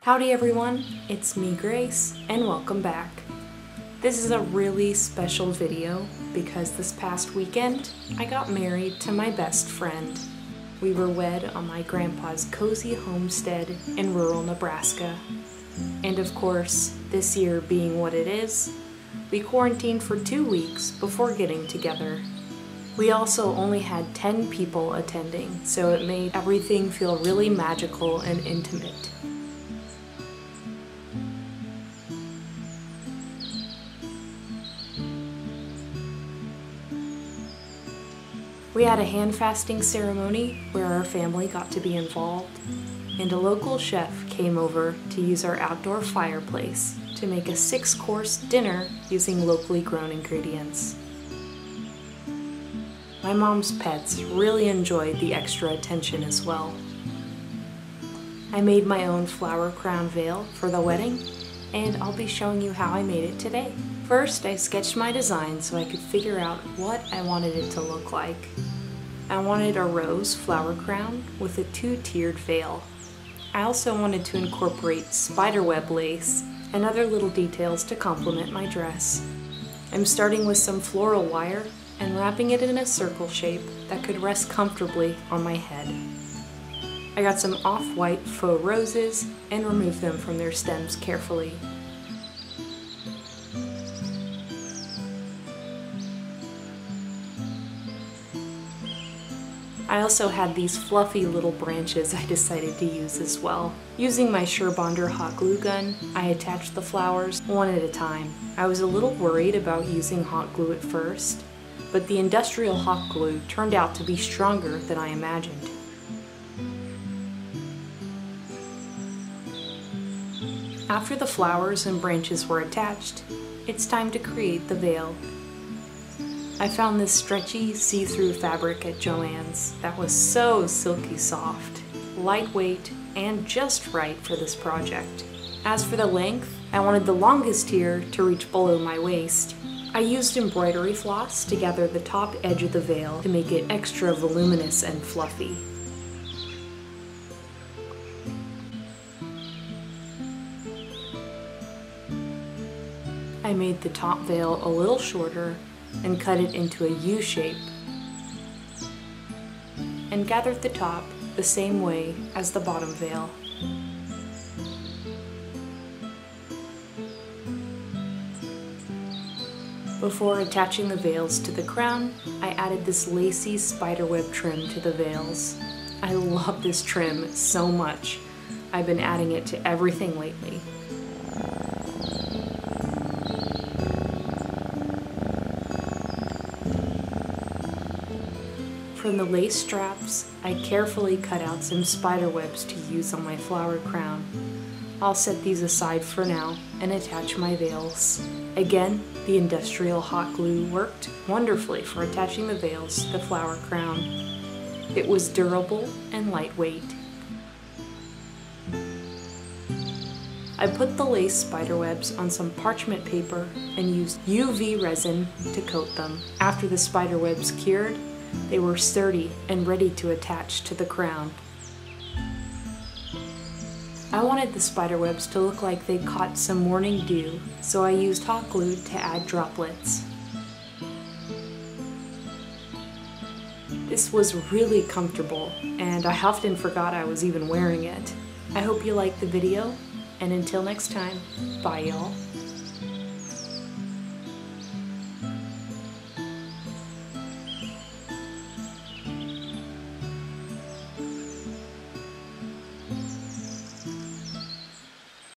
Howdy everyone, it's me Grace, and welcome back. This is a really special video because this past weekend I got married to my best friend. We were wed on my grandpa's cozy homestead in rural Nebraska. And of course, this year being what it is, we quarantined for two weeks before getting together. We also only had 10 people attending, so it made everything feel really magical and intimate. We had a hand fasting ceremony where our family got to be involved, and a local chef came over to use our outdoor fireplace to make a six course dinner using locally grown ingredients. My mom's pets really enjoyed the extra attention as well. I made my own flower crown veil for the wedding, and I'll be showing you how I made it today. First, I sketched my design so I could figure out what I wanted it to look like. I wanted a rose flower crown with a two-tiered veil. I also wanted to incorporate spiderweb lace and other little details to complement my dress. I'm starting with some floral wire and wrapping it in a circle shape that could rest comfortably on my head. I got some off-white faux roses and removed them from their stems carefully. I also had these fluffy little branches I decided to use as well. Using my Surebonder hot glue gun, I attached the flowers one at a time. I was a little worried about using hot glue at first, but the industrial hot glue turned out to be stronger than I imagined. After the flowers and branches were attached, it's time to create the veil. I found this stretchy see-through fabric at Joann's that was so silky soft, lightweight, and just right for this project. As for the length, I wanted the longest here to reach below my waist. I used embroidery floss to gather the top edge of the veil to make it extra voluminous and fluffy. I made the top veil a little shorter and cut it into a U shape and gathered the top the same way as the bottom veil. Before attaching the veils to the crown, I added this lacy spiderweb trim to the veils. I love this trim so much. I've been adding it to everything lately. From the lace straps, I carefully cut out some spider webs to use on my flower crown. I'll set these aside for now and attach my veils. Again, the industrial hot glue worked wonderfully for attaching the veils to the flower crown. It was durable and lightweight. I put the lace spiderwebs on some parchment paper and used UV resin to coat them. After the spiderwebs cured, they were sturdy and ready to attach to the crown. I wanted the spiderwebs to look like they caught some morning dew, so I used hot glue to add droplets. This was really comfortable, and I often forgot I was even wearing it. I hope you liked the video, and until next time, bye y'all.